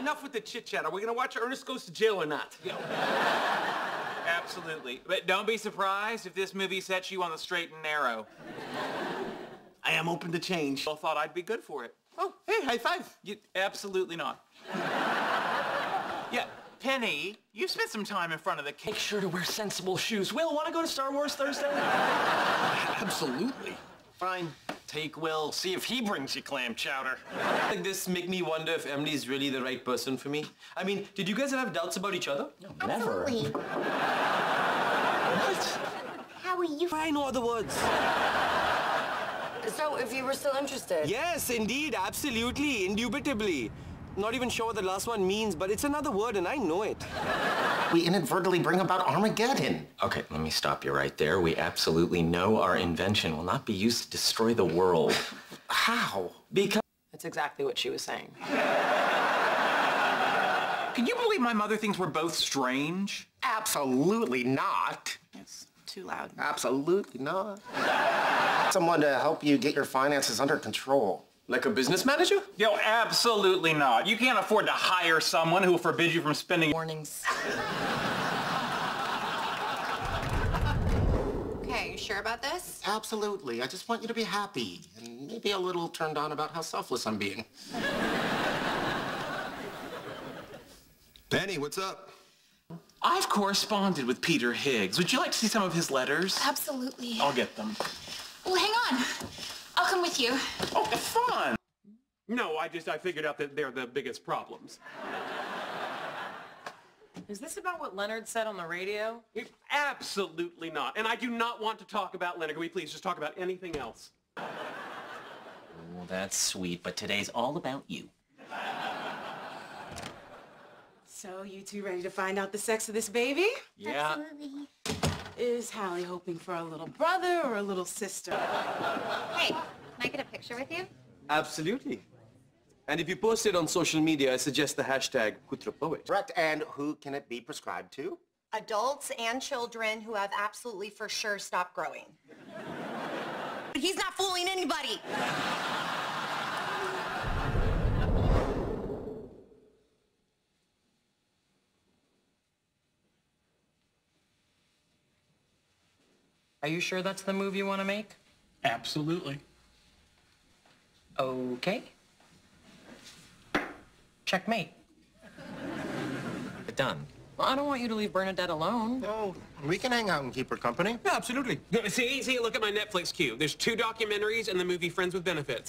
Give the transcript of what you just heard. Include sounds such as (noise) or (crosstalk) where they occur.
enough with the chit chat. Are we gonna watch Ernest Goes to Jail or not? (laughs) Absolutely. But don't be surprised if this movie sets you on the straight and narrow. I am open to change. People thought I'd be good for it. Oh, hey, high five. You, absolutely not. yeah, Penny, you spent some time in front of the Make sure to wear sensible shoes. Will, want to go to Star Wars Thursday? (laughs) Absolutely. Fine. Take Will. See if he brings you clam chowder. Like this make me wonder if Emily is really the right person for me. I mean, did you guys ever have doubts about each other? Never. Absolutely. What? How are you? I know other words. So, if you were still interested. Yes, indeed, absolutely, indubitably. Not even sure what the last one means, but it's another word and I know it. We inadvertently bring about Armageddon. Okay, let me stop you right there. We absolutely know our invention will not be used to destroy the world. How? Because That's exactly what she was saying. Can you believe my mother thinks we're both strange? Absolutely not. It's too loud. Absolutely not. Someone to help you get your finances under control. Like a business manager? Yo, absolutely not. You can't afford to hire someone who will forbid you from spending Warnings. Okay, you sure about this? Absolutely. I just want you to be happy and maybe a little turned on about how selfless I'm being. Penny, what's up? I've corresponded with Peter Higgs. Would you like to see some of his letters? Absolutely. I'll get them. Well, hang on. I'll come with you. Oh, fun! No, I just, I figured out that they're the biggest problems. Is this about what Leonard said on the radio? Absolutely not. And I do not want to talk about Leonard. Can we please just talk about anything else? Oh, that's sweet, but today's all about you. So, you two ready to find out the sex of this baby? Yeah. Absolutely. Is Halley hoping for a little brother or a little sister? Hey, can I get a picture with you? Absolutely. And if you post it on social media, I suggest the hashtag PutraPoet. Correct. And who can it be prescribed to? Adults and children who have absolutely for sure stopped growing. But he's not fooling anybody. Are you sure that's the move you want to make? Absolutely. Okay. Checkmate. Done. Well, I don't want you to leave Bernadette alone. Oh, we can hang out and keep her company. Yeah, absolutely. See, see, look at my Netflix queue. There's two documentaries and the movie Friends with Benefits.